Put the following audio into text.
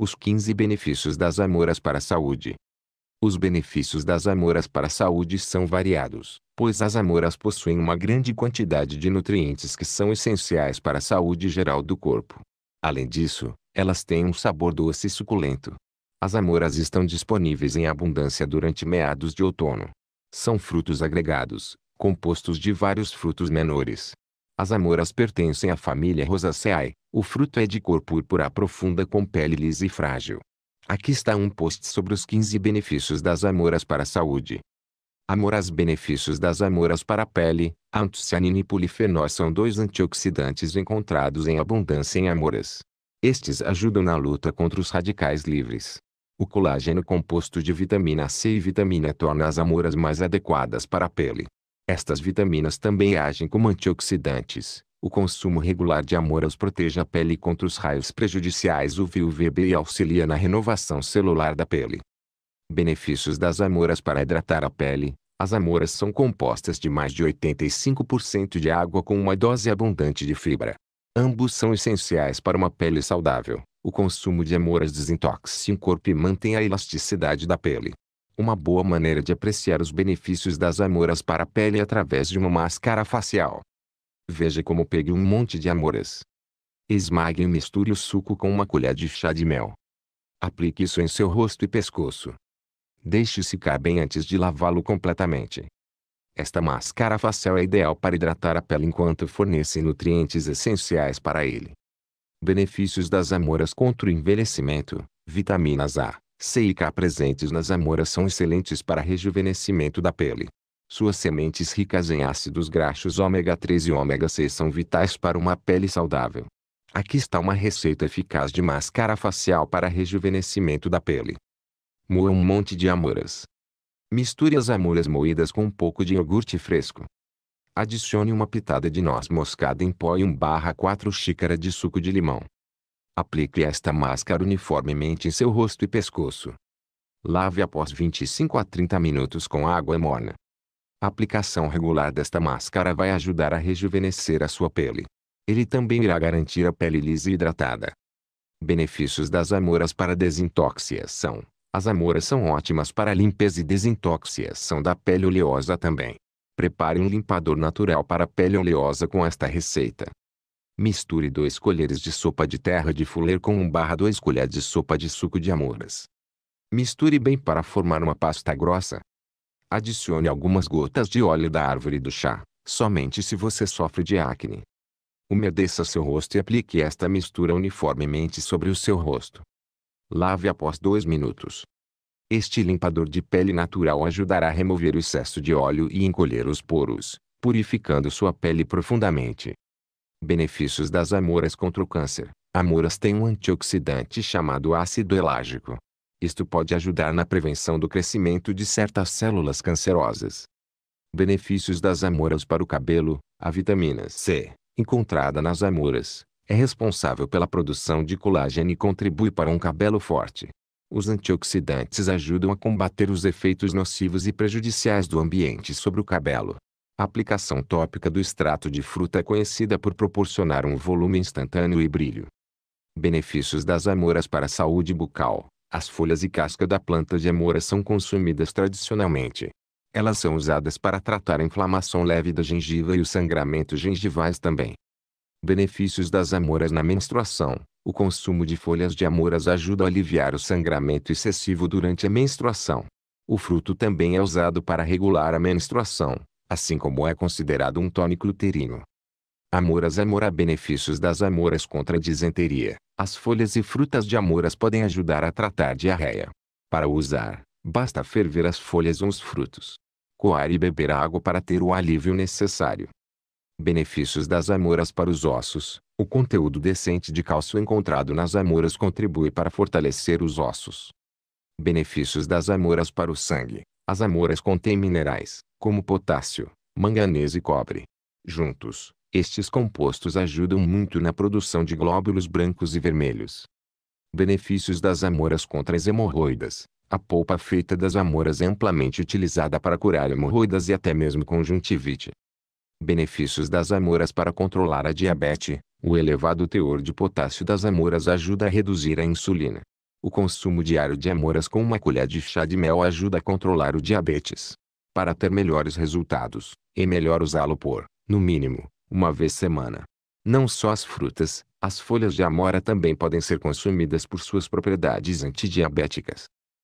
Os 15 benefícios das amoras para a saúde. Os benefícios das amoras para a saúde são variados, pois as amoras possuem uma grande quantidade de nutrientes que são essenciais para a saúde geral do corpo. Além disso, elas têm um sabor doce e suculento. As amoras estão disponíveis em abundância durante meados de outono. São frutos agregados, compostos de vários frutos menores. As amoras pertencem à família Rosaceae. O fruto é de cor púrpura profunda com pele lisa e frágil. Aqui está um post sobre os 15 benefícios das amoras para a saúde. Amoras Benefícios das amoras para a pele, antocianina e polifenol são dois antioxidantes encontrados em abundância em amoras. Estes ajudam na luta contra os radicais livres. O colágeno composto de vitamina C e vitamina torna as amoras mais adequadas para a pele. Estas vitaminas também agem como antioxidantes, o consumo regular de amoras protege a pele contra os raios prejudiciais UV e UVB e auxilia na renovação celular da pele. Benefícios das amoras para hidratar a pele. As amoras são compostas de mais de 85% de água com uma dose abundante de fibra. Ambos são essenciais para uma pele saudável. O consumo de amoras desintoxica o corpo e mantém a elasticidade da pele. Uma boa maneira de apreciar os benefícios das amoras para a pele é através de uma máscara facial. Veja como pegue um monte de amoras. Esmague e misture o suco com uma colher de chá de mel. Aplique isso em seu rosto e pescoço. Deixe secar bem antes de lavá-lo completamente. Esta máscara facial é ideal para hidratar a pele enquanto fornece nutrientes essenciais para ele. Benefícios das amoras contra o envelhecimento. Vitaminas A, K presentes nas amoras são excelentes para rejuvenescimento da pele. Suas sementes ricas em ácidos graxos ômega 3 e ômega 6 são vitais para uma pele saudável. Aqui está uma receita eficaz de máscara facial para rejuvenescimento da pele. Moa um monte de amoras. Misture as amoras moídas com um pouco de iogurte fresco. Adicione uma pitada de noz moscada em pó e 1 barra 4 xícara de suco de limão. Aplique esta máscara uniformemente em seu rosto e pescoço. Lave após 25 a 30 minutos com água morna. A aplicação regular desta máscara vai ajudar a rejuvenescer a sua pele. Ele também irá garantir a pele lisa e hidratada. Benefícios das amoras para desintoxicação. As amoras são ótimas para limpeza e desintoxicação da pele oleosa também. Prepare um limpador natural para a pele oleosa com esta receita. Misture 2 colheres de sopa de terra de fuller com 1 barra 2 colheres de sopa de suco de amoras. Misture bem para formar uma pasta grossa. Adicione algumas gotas de óleo da árvore do chá, somente se você sofre de acne. Umedeça seu rosto e aplique esta mistura uniformemente sobre o seu rosto. Lave após 2 minutos. Este limpador de pele natural ajudará a remover o excesso de óleo e encolher os poros, purificando sua pele profundamente. Benefícios das amoras contra o câncer. Amoras têm um antioxidante chamado ácido elágico, isto pode ajudar na prevenção do crescimento de certas células cancerosas. Benefícios das amoras para o cabelo. A vitamina C, encontrada nas amoras, é responsável pela produção de colágeno e contribui para um cabelo forte. Os antioxidantes ajudam a combater os efeitos nocivos e prejudiciais do ambiente sobre o cabelo. A aplicação tópica do extrato de fruta é conhecida por proporcionar um volume instantâneo e brilho. Benefícios das amoras para a saúde bucal. As folhas e casca da planta de amora são consumidas tradicionalmente. Elas são usadas para tratar a inflamação leve da gengiva e o sangramento gengivais também. Benefícios das amoras na menstruação. O consumo de folhas de amoras ajuda a aliviar o sangramento excessivo durante a menstruação. O fruto também é usado para regular a menstruação, assim como é considerado um tônico uterino. Amoras Amora Benefícios das amoras contra a disenteria. As folhas e frutas de amoras podem ajudar a tratar diarreia. Para usar, basta ferver as folhas ou os frutos. Coar e beber água para ter o alívio necessário. Benefícios das amoras para os ossos. O conteúdo decente de cálcio encontrado nas amoras contribui para fortalecer os ossos. Benefícios das amoras para o sangue. As amoras contêm minerais, como potássio, manganês e cobre. Juntos, estes compostos ajudam muito na produção de glóbulos brancos e vermelhos. Benefícios das amoras contra as hemorroidas. A polpa feita das amoras é amplamente utilizada para curar hemorroidas e até mesmo conjuntivite. Benefícios das amoras para controlar a diabetes. O elevado teor de potássio das amoras ajuda a reduzir a insulina. O consumo diário de amoras com uma colher de chá de mel ajuda a controlar o diabetes. Para ter melhores resultados, é melhor usá-lo por, no mínimo, uma vez semana. Não só as frutas, as folhas de amora também podem ser consumidas por suas propriedades antidiabéticas.